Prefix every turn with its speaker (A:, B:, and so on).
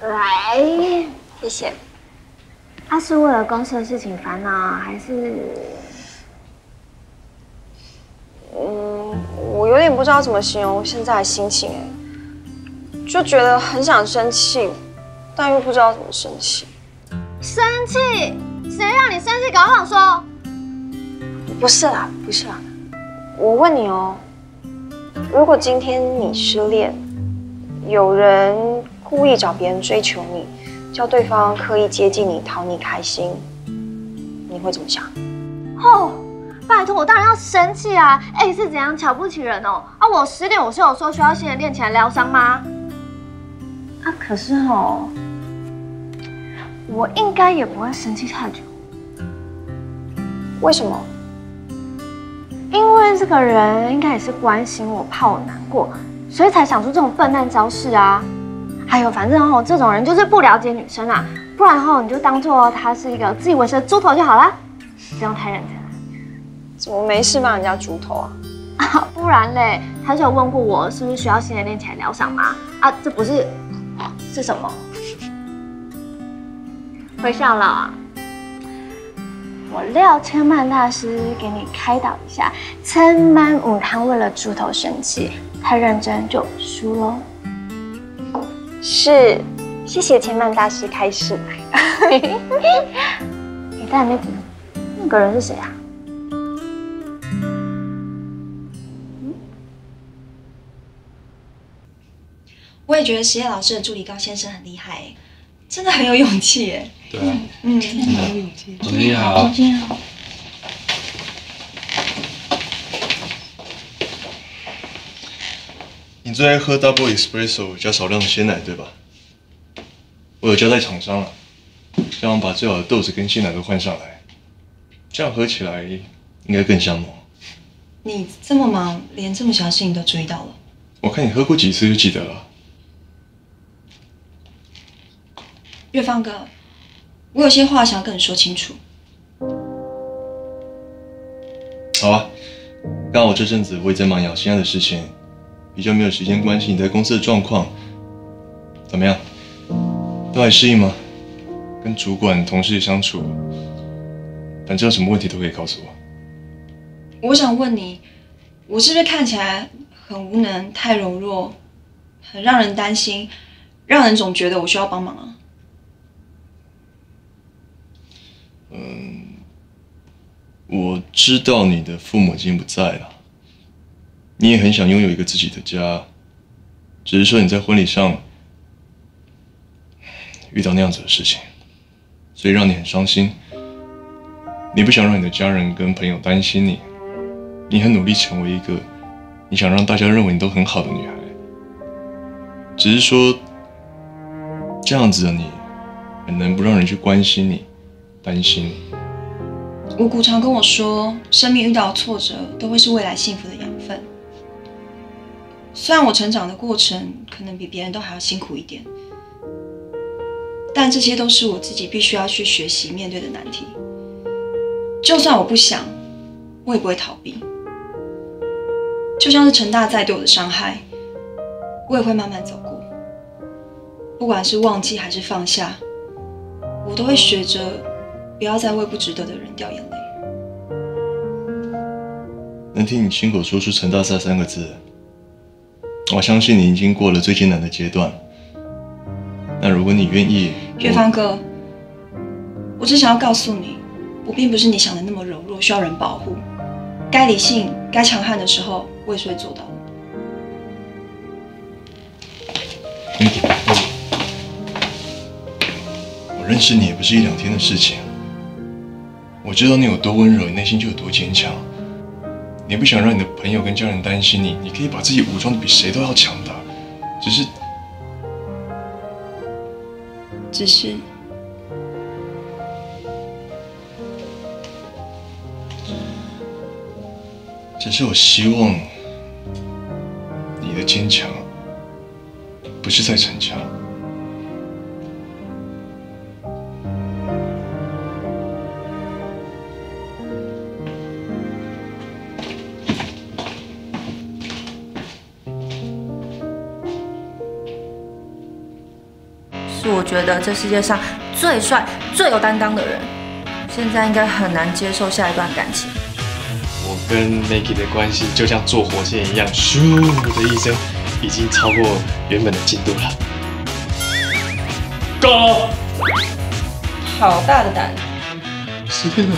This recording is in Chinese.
A: 来，
B: 谢谢。
A: 他是为了公司的事情烦恼，还是？
B: 嗯，我有点不知道怎么形容现在的心情哎，就觉得很想生气，但又不知道怎么生气。
A: 生气？谁让你生气？搞好说。
B: 不是啦，不是啦。我问你哦，如果今天你失恋，有人故意找别人追求你，叫对方刻意接近你，讨你开心，你会怎么想？
A: 哦，拜托，我当然要生气啊！哎，是怎样瞧不起人哦？啊，我失恋，我是有说需要新人练起来疗伤吗？啊，可是哦，我应该也不会生气太久。
B: 为什么？
A: 因为这个人应该也是关心我，怕我难过，所以才想出这种笨蛋招式啊！还有，反正哦，这种人就是不了解女生啊，不然后你就当做他是一个自以为是的猪头就好了，不用太认真。
B: 怎么没事骂人家猪头啊？
A: 啊，不然嘞，他是有问过我是不是需要新人练起来疗伤吗？啊，这不是是什么？会笑了。我廖千曼大师给你开导一下，千曼五汤为了猪头生气，太认真就输喽。
B: 是，谢谢千曼大师开示。
A: 你但那个那个人是谁啊？
C: 我也觉得实验老师的助理高先生很厉害，真的很有勇气耶。
D: 对啊，
C: 嗯，
D: 很
C: 有勇气。
D: 你好，
A: 你好。
D: 你最爱喝 double espresso 加少量鲜奶对吧？我有交代厂商了，让我们把最好的豆子跟鲜奶都换上来，这样喝起来应该更香浓。
C: 你这么忙，连这么小的事情都注意到了？
D: 我看你喝过几次就记得了。
C: 月芳哥，我有些话想要跟你说清楚。
D: 好啊，刚好我这阵子我也在忙养心爱的事情，比较没有时间关心你在公司的状况。怎么样？都还适应吗？跟主管、同事相处，反正有什么问题都可以告诉我。
C: 我想问你，我是不是看起来很无能、太柔弱，很让人担心，让人总觉得我需要帮忙啊？
D: 嗯，我知道你的父母已经不在了，你也很想拥有一个自己的家，只是说你在婚礼上遇到那样子的事情，所以让你很伤心。你不想让你的家人跟朋友担心你，你很努力成为一个你想让大家认为你都很好的女孩，只是说这样子的你很难不让人去关心你。担心你。
C: 五谷常跟我说，生命遇到挫折都会是未来幸福的养分。虽然我成长的过程可能比别人都还要辛苦一点，但这些都是我自己必须要去学习面对的难题。就算我不想，我也不会逃避。就像是陈大在对我的伤害，我也会慢慢走过。不管是忘记还是放下，我都会学着。不要再为不值得的人掉眼泪。
D: 能听你亲口说出“陈大赛”三个字，我相信你已经过了最艰难的阶段。那如果你愿意，
C: 月芳哥，我只想要告诉你，我并不是你想的那么柔弱，需要人保护。该理性、该强悍的时候，我也是会做到的。
D: 我认识你也不是一两天的事情。我知道你有多温柔，你内心就有多坚强。你不想让你的朋友跟家人担心你，你可以把自己武装的比谁都要强大。只是，
C: 只是，
D: 只是我希望你的坚强不是在逞强。
E: 是我觉得这世界上最帅、最有担当的人。现在应该很难接受下一段感情。
F: 我跟 Maggie 的关系就像坐火箭一样，咻的一声，已经超过原本的进度了。Go！
E: 好大的胆！
F: 十天了。